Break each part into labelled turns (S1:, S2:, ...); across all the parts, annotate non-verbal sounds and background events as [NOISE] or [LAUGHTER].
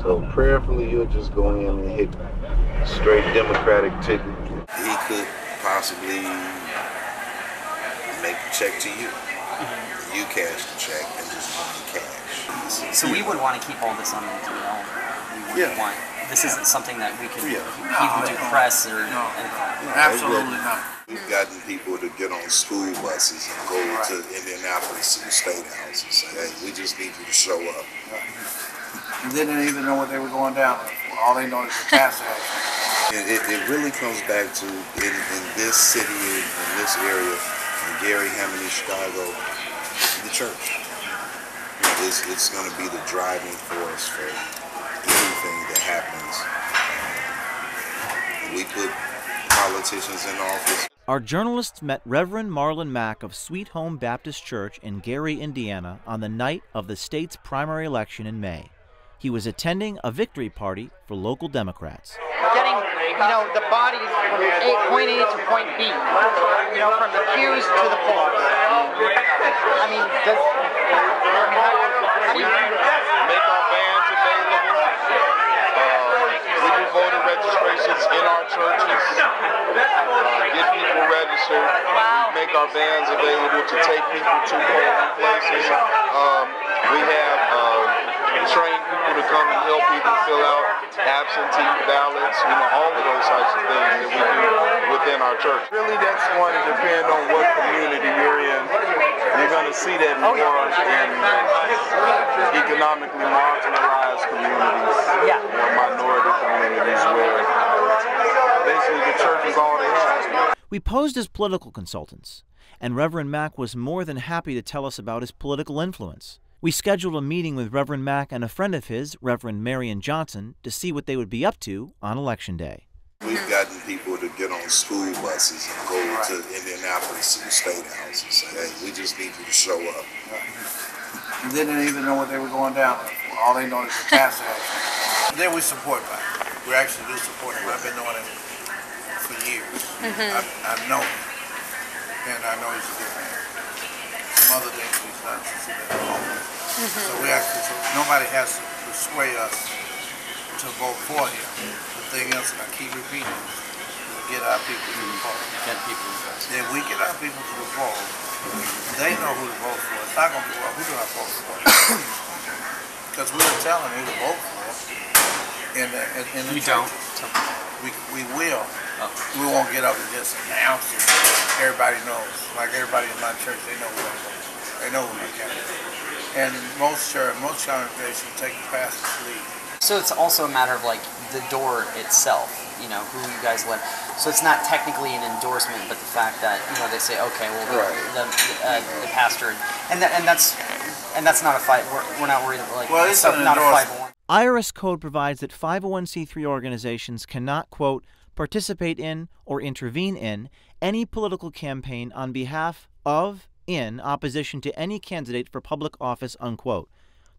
S1: So prayerfully, you'll just go in and hit straight Democratic ticket.
S2: He could possibly make the check to you. Mm-hmm. You cash the check and just bring cash.
S3: So we would want to keep all this on the DL. We wouldn't
S2: Yeah.
S3: want. This isn't something that we could
S2: Yeah.
S3: even do press or anything.
S4: Absolutely not.
S2: We've gotten people to get on school buses and go to Indianapolis to the state house and say, hey, we just need you to show up. Mm-hmm.
S4: And they didn't even know what they were going down there. All they know is the pass action.
S2: It, it, it really comes back to in, in this city, in, in this area, in Gary, Hammond, Chicago, the church. It's it's going to be the driving force for anything that happens. Um, we put politicians in office.
S5: Our journalists met Reverend Marlon Mack of Sweet Home Baptist Church in Gary, Indiana, on the night of the state's primary election in May. He was attending a victory party for local Democrats.
S6: getting, you know, the bodies from A, point A to point B, you know, from the queues to the polls. I mean, does, how do you,
S7: make our vans available. Uh, we do voter registrations in our churches. Uh, get people registered. Make our vans available to take people to polling places. Um, we have uh, trained people to come and help people fill out absentee ballots. You know, all of those types of things that we do within our church. Really, that's going to depend on what community you're in. You're going to see that more in economically marginalized communities
S6: Yeah.
S7: or minority communities where basically the church is all they have.
S5: We posed as political consultants, and Reverend Mack was more than happy to tell us about his political influence. We scheduled a meeting with Reverend Mack and a friend of his, Reverend Marion Johnson, to see what they would be up to on Election Day.
S2: We've gotten people to get on school buses and go to Indianapolis to the state house and say, hey, we just need you to show up.
S4: And they didn't even know what they were going down there for. All they know is the pass action. Then we support Biden. We actually do support him. I've been knowing him for years. Mm-hmm. I've, I've known him. And I know he's a good man. Some other things he's done since he's been home. So we actually, so nobody has to persuade us to vote for him. The thing is, and I keep repeating, we get our people to mm-hmm. the polls.
S3: Get people.
S4: Then we get our people to the polls. They know who to vote for. It's not going to be, well, who do I vote for? [COUGHS] Because we'll tell them who to vote for. In the, in, in the
S3: You don't.
S4: We, we will.
S3: Oh.
S4: We won't get up and just announce it. Everybody knows. Like everybody in my church, they know who I vote for. They know who my candidate is. And most church, most congregations take the pastor's lead.
S3: So it's also a matter of like the door itself, you know, who you guys let. So it's not technically an endorsement, but the fact that you know they say, okay, well, the the, uh, the pastor, and that, and that's and that's not a fight. We're, we're not worried about like
S4: Well,
S3: it's
S4: it's
S3: not a
S4: endorsement.
S3: 501.
S5: IRS code provides that 501c3 organizations cannot, quote, participate in or intervene in any political campaign on behalf of, in opposition to any candidate for public office, unquote.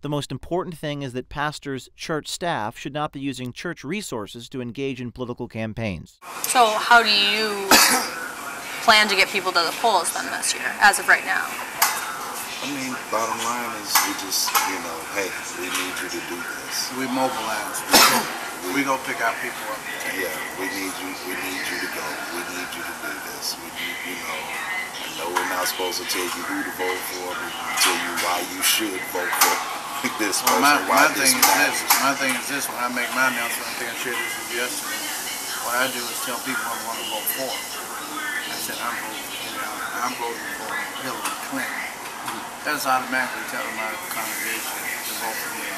S5: The most important thing is that pastors, church staff should not be using church resources to engage in political campaigns.
S8: So how do you [COUGHS] plan to get people to the polls then this year, as of right now?
S2: I mean, bottom line is we just, you know, hey, we need you to do this.
S4: We mobilize. We go pick our people up.
S2: Yeah, we need you. We need you to go. We need you to do not supposed to tell you who to vote for, but tell you why you should vote for [LAUGHS] this
S4: Well,
S2: person.
S4: my,
S2: why
S4: my
S2: this
S4: thing is this. My thing is this. When I make my announcement, I think I shared this with you yesterday. What I do is tell people I want to vote for. I said I'm voting. You know, I'm voting for Hillary Clinton. That's automatically telling my congregation to vote for me.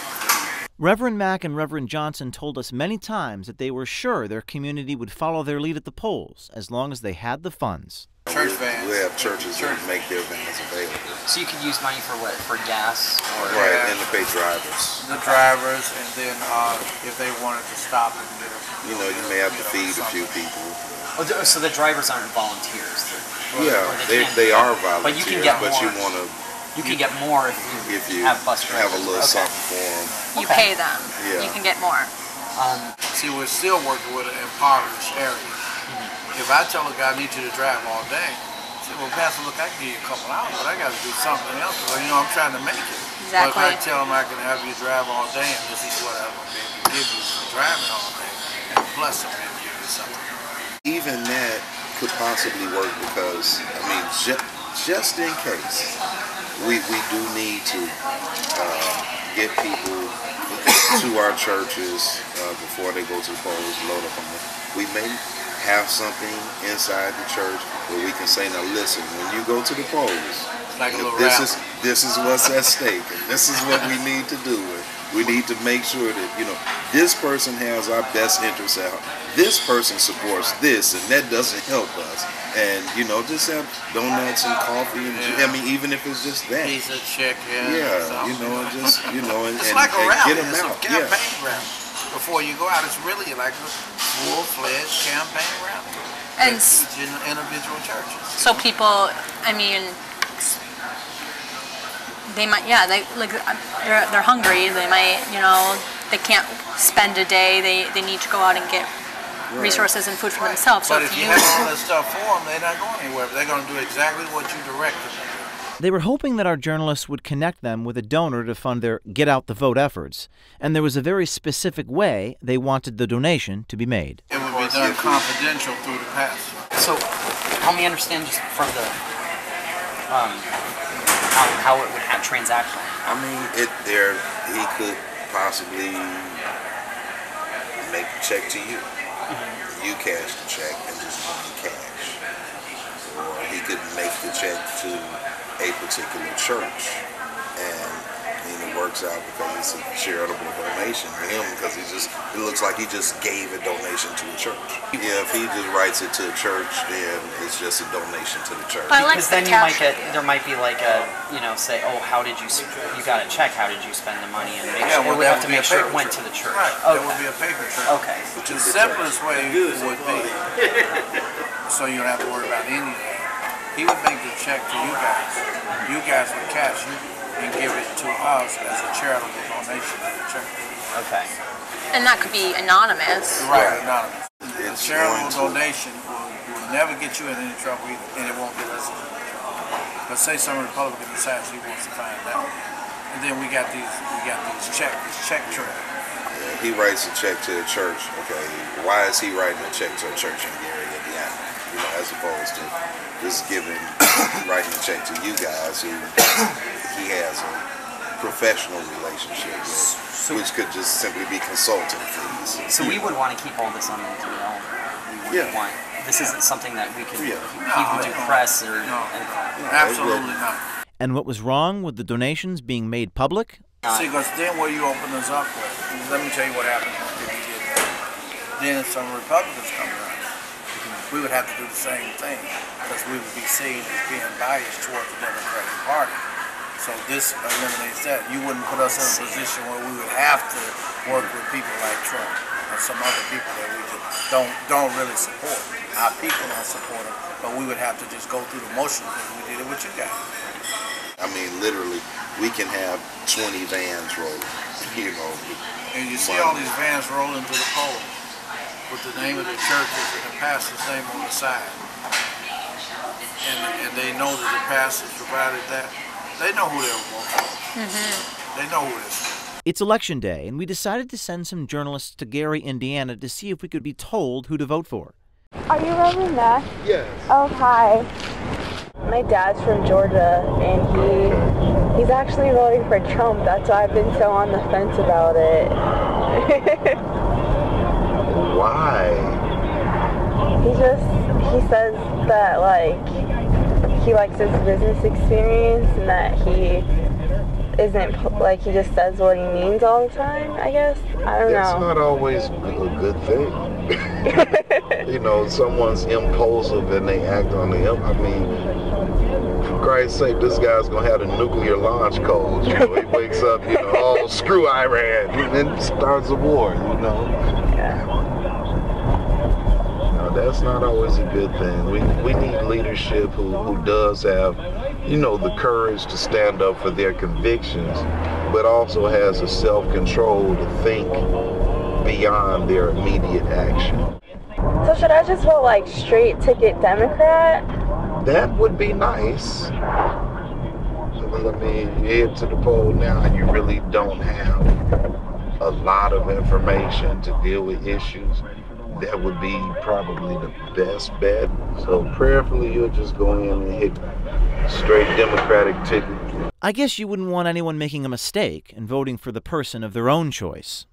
S5: Reverend Mack and Reverend Johnson told us many times that they were sure their community would follow their lead at the polls as long as they had the funds.
S4: Church vans.
S2: We have churches
S4: Church.
S2: that make their vans available.
S3: So you could use money for what? For gas or
S2: Right, and to pay drivers.
S4: The drivers, and then uh, if they wanted to stop and get a,
S2: You know, you may have to feed a few people.
S3: Oh, so the drivers aren't volunteers. They're-
S2: Yeah,
S3: or
S2: they,
S3: can't
S2: they
S3: be.
S2: are
S3: But you can
S2: volunteers,
S3: get
S2: but you
S3: more.
S2: want to,
S3: You can get more if you,
S2: if you
S3: have bus
S2: have a little
S3: okay.
S2: something for them.
S8: You
S3: Okay.
S8: pay them.
S2: Yeah.
S8: You can get more.
S3: Um,
S4: See, we're still working with an impoverished area. If I tell a guy I need you to drive all day, I say, well, Pastor, look, I can give you a couple hours, but I got to do something else because you know I'm trying to make it.
S8: exactly.
S4: But if I tell him I can have you drive all day and this is what I'm going to be give you for driving all day, and plus I'm going to give you something.
S2: Even that could possibly work because, I mean, ju- just in case, we, we do need to uh, get people [COUGHS] to our churches uh, before they go to the polls, load up on them. We may have something inside the church where we can say, now listen, when you go to the polls,
S4: Like a
S2: this
S4: rally.
S2: is this is what's at stake, and this is what we need to do. We need to make sure that you know this person has our best interests at heart. This person supports this, and that doesn't help us. And you know, just have donuts and coffee, and I mean, even if it's just that.
S4: Piece of check, yeah.
S2: Yeah, you know, and just you know, [LAUGHS] and,
S4: It's
S2: and,
S4: like a
S2: and get them out.
S4: a
S2: Yeah.
S4: campaign rally. Before you go out, it's really like a full-fledged campaign rally.
S8: And
S4: each in- individual churches.
S8: so people, I mean, they might, yeah, they like they're they're hungry. They might, you know, they can't spend a day. They they need to go out and get resources and food for themselves. So
S4: But
S8: if
S4: if you
S8: you,
S4: have all this stuff for them, they're not going anywhere. They're going to do exactly what you directed them to do.
S5: They were hoping that our journalists would connect them with a donor to fund their Get Out the Vote efforts, and there was a very specific way they wanted the donation to be made.
S4: It would be done confidential through the pastor.
S3: So, help me understand just from the um, how, how it would have transaction.
S2: I mean, it there he could possibly make a check to you. You cash the check and just give me cash. Or he could make the check to a particular church. And I mean, it works out because it's a charitable donation to him because he just, it looks like he just gave a donation to a church. Yeah, if he just writes it to a church, then it's just a donation to the church.
S8: But I like
S3: Because
S8: the
S3: then you might
S8: cash
S3: get there might be like a you know say oh how did you you got a check how did you spend the money and make
S4: Yeah,
S3: sure
S4: well,
S3: we
S4: that
S3: have to make sure it
S4: paper
S3: went to the church.
S4: Right. That
S3: Okay.
S4: would be a paper trail.
S3: Okay.
S4: The simplest way would be, so you don't have to worry about any of that. He would make the check to you guys. You guys would cash it and give it to us as a charitable donation to the church.
S3: Okay.
S8: and that could be anonymous.
S4: Right, anonymous. A
S2: It's
S4: charitable donation will, will never get you in any trouble either, and it won't get us in any trouble. But say some Republican decides he wants to find out, and then we got these, we got these check, this check trail.
S2: Yeah, he writes a check to the church. Okay, why is he writing a check to a church in Gary, Indiana? You know, as opposed to just giving, [COUGHS] writing a check to you guys who [COUGHS] he has a professional relationship with, which could just simply be consulting fees.
S3: So we would want to keep all this on the DL. We would
S2: Yeah.
S3: want. This isn't something that we could
S2: Yeah.
S3: even do
S4: No,
S3: press or.
S4: No,
S3: anything.
S4: absolutely not.
S5: And what was wrong with the donations being made public?
S4: See, because then what you open us up with, let me tell you what happens if we did that. Then some Republicans come around, we would have to do the same thing, because we would be seen as being biased toward the Democratic Party. So this eliminates that. You wouldn't put us in a position where we would have to work with people like Trump or some other people that we just don't don't really support. Our people don't support them, but we would have to just go through the motions because we did it with you guys.
S2: I mean, literally, we can have 20 vans rolling. You know,
S4: And you see all these vans rolling to the polls with the name of the churches and the pastor's name on the side. And, and they know that the pastors provided that. They know who they're voting for. Mm-hmm. They know who they're.
S5: It's election day, and we decided to send some journalists to Gary, Indiana to see if we could be told who to vote for.
S9: Are you Reverend Nash?
S1: Yes.
S9: Oh, hi. My dad's from Georgia, and he he's actually voting for Trump. That's why I've been so on the fence about it. [LAUGHS]
S1: Why?
S9: he just he says that like he likes his business experience and that he isn't like he just says what he means all the time. I guess I don't
S1: That's
S9: know.
S1: It's not always a good thing. [LAUGHS] you know, someone's impulsive and they act on the imp. I mean, for Christ's sake, this guy's gonna have the nuclear launch codes. You know, he wakes up, you know, oh screw Iran, and then starts a war. You know. No, that's not always a good thing. We we need leadership who, who does have, you know, the courage to stand up for their convictions, but also has the self-control to think beyond their immediate action.
S9: So should I just vote like straight ticket Democrat?
S1: That would be nice. I
S2: I mean, head to the poll now and you really don't have a lot of information to deal with issues. That would be probably the best bet. So prayerfully, you'll just go in and hit straight Democratic ticket.
S5: I guess you wouldn't want anyone making a mistake and voting for the person of their own choice.